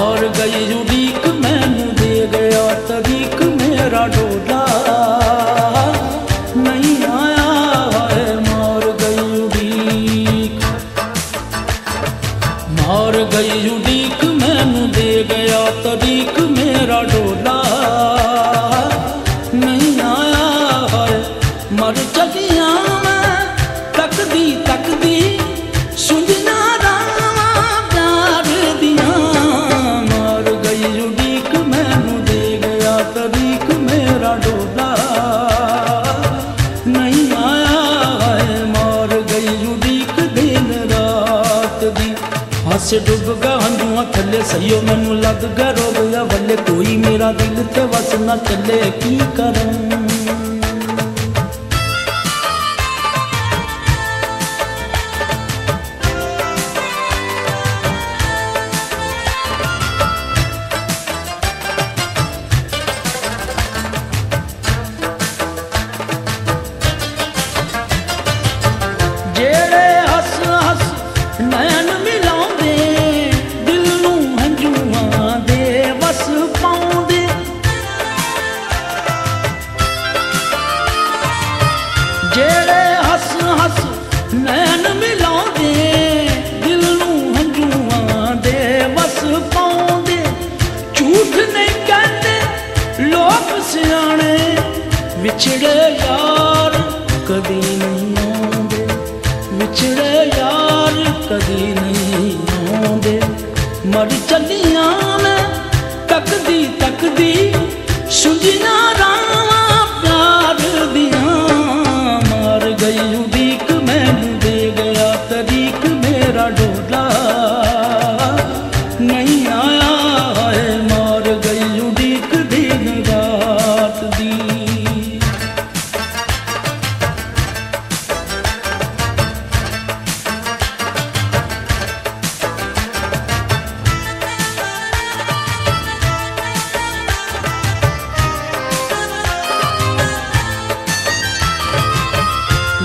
ਮਾਰ ਗਈ ਉਡੀਕ ਮੈਨੂੰ ਦੇ ਗਿਆ ਤਰੀਕ ਮੇਰਾ ਡੋ ਹੱਸ ਡੁੱਬਗਾ ਹੰਝੂਆਂ ਥੱਲੇ ਸਈਓ ਮੈਨੂੰ ਲੱਗ ਗਿਆ ਰੋਗਿਆ ਵੱਲੇ, ਕੋਈ ਮੇਰਾ ਦਿਲ ਤੇ ਵਸ ਨਾ ਚੱਲੇ, ਕੀ ਕਰਾਂ? ਜਿਹੜੇ ਹੱਸ ਹੱਸ ਨੈਣ ਮਿਲਾਉਂਦੇ, ਦਿਲ ਨੂੰ ਹੰਝੂਆਂ ਦੇ ਵਸ ਪਾਉਂਦੇ, ਝੂਠ ਨਹੀਂ ਕਹਿੰਦੇ, ਲੋਕ ਸਿਆਣੇ ਵਿਛੜੇ ਯਾਰ ਕਦੀ ਨਹੀਂ ਆਉਂਦੇ, ਵਿਛੜੇ ਯਾਰ ਕਦੀ ਨਹੀਂ ਆਉਂਦੇ। ਮਰ ਚੱਲੀਆਂ ਮੈਂ ਤੱਕਦੀ ਤੱਕਦੀ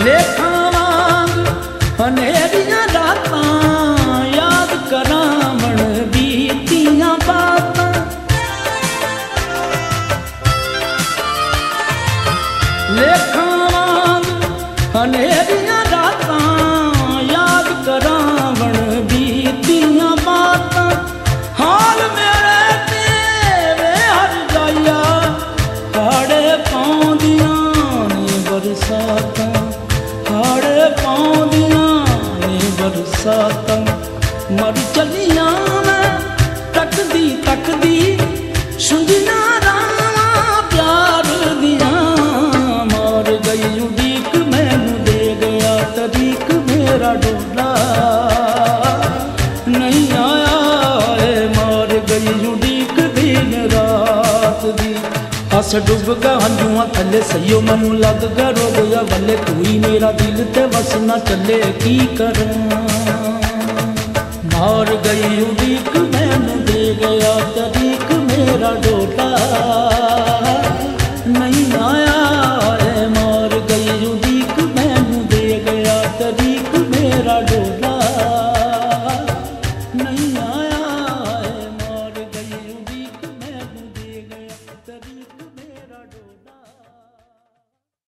ਲੇਖਾਂ ਵਾਂਗ ਹਨੇਰੀਆਂ ਰਾਤਾਂ ਯਾਦ ਕਰਾਂ ਮਣ ਬੀਤੀਆਂ ਬਾਤਾਂ। ਲੇਖਾਂ ਵਾਂਗ ਹਨੇਰੀਆਂ ਮੇਰਾ ਡੋਲਾ। ਨਹੀਂ ਆਇਆ ਏ ਮਾਰ ਗਈ ਉਡੀਕ ਦਿਨ ਰਾਤ ਦੀ। ਅਸ ਡੁੱਬ ਗਾ ਹੰਝੂਆਂ ਥੱਲੇ ਸਈਓ, ਮੈਨੂੰ ਲੱਗ ਗਿਆ ਰੋਗਿਆ ਵੱਲੇ। ਕੋਈ ਮੇਰਾ ਦਿਲ ਤੇ ਵਸ ਨਾ ਚੱਲੇ, ਕੀ ਕਰਾਂ? ਮਾਰ ਗਈ ਉਡੀਕ, ਮੈਨੂੰ ਦੇ ਗਿਆ ਤਰੀਕ ਮੇਰਾ ਡੋਲਾ